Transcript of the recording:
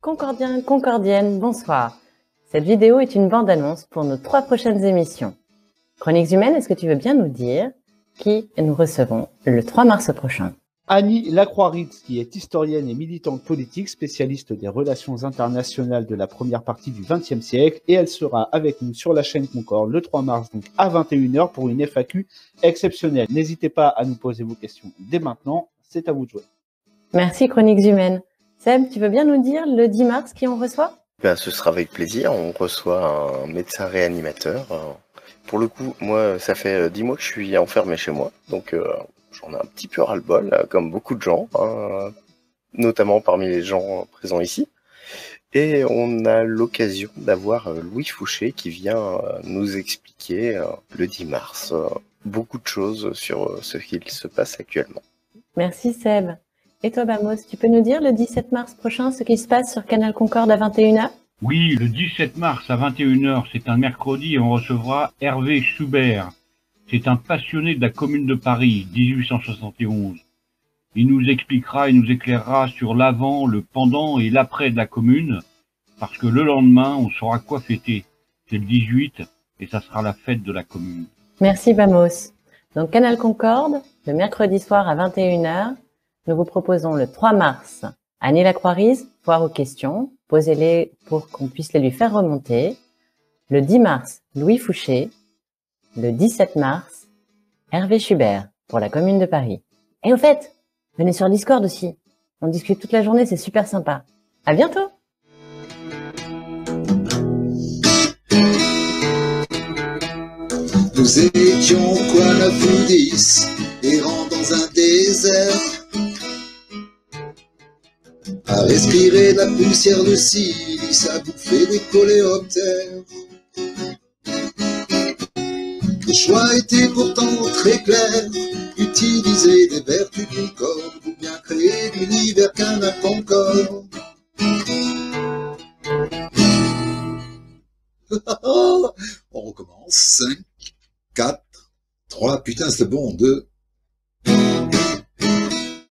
Concordiens, Concordiennes, bonsoir. Cette vidéo est une bande-annonce pour nos trois prochaines émissions. Chroniques humaines, est-ce que tu veux bien nous dire qui nous recevons le 3 mars prochain? Annie Lacroix-Ritz, qui est historienne et militante politique, spécialiste des relations internationales de la première partie du XXe siècle, et elle sera avec nous sur la chaîne Concorde le 3 mars, donc à 21h, pour une FAQ exceptionnelle. N'hésitez pas à nous poser vos questions dès maintenant, c'est à vous de jouer. Merci Chroniques Humaines. Seb, tu veux bien nous dire le 10 mars qui on reçoit? Ben, Ce sera avec plaisir. On reçoit un médecin réanimateur. Pour le coup, moi, ça fait 10 mois que je suis enfermé chez moi. Donc, euh, j'en ai un petit peu ras-le-bol, euh, comme beaucoup de gens, hein, notamment parmi les gens présents ici. Et on a l'occasion d'avoir euh, Louis Fouché qui vient nous expliquer le 10 mars beaucoup de choses sur ce qu'il se passe actuellement. Merci Seb. Et toi, Bamos, tu peux nous dire le 17 mars prochain ce qui se passe sur Canal Concorde à 21h Oui, le 17 mars à 21h, c'est un mercredi et on recevra Hervé Schubert. C'est un passionné de la Commune de Paris, 1871. Il nous expliquera et nous éclairera sur l'avant, le pendant et l'après de la Commune, parce que le lendemain, on saura quoi fêter. C'est le 18 et ça sera la fête de la Commune. Merci, Bamos. Donc, Canal Concorde, le mercredi soir à 21h, nous vous proposons le 3 mars Annie Lacroix-Rise, foire aux questions, posez-les pour qu'on puisse les lui faire remonter. Le 10 mars, Louis Fouché. Le 17 mars, Hervé Schubert pour la Commune de Paris. Et au fait, venez sur Discord aussi. On discute toute la journée, c'est super sympa. À bientôt! Nous étions quoi neuf ou dix, errant dans un désert à respirer la poussière de silice, à bouffer des coléoptères. Choix était pourtant très clair, utiliser les vertus du corps ou bien créer l'univers qu'un pas encore. On recommence. 5, 4, 3, putain c'est bon, 2.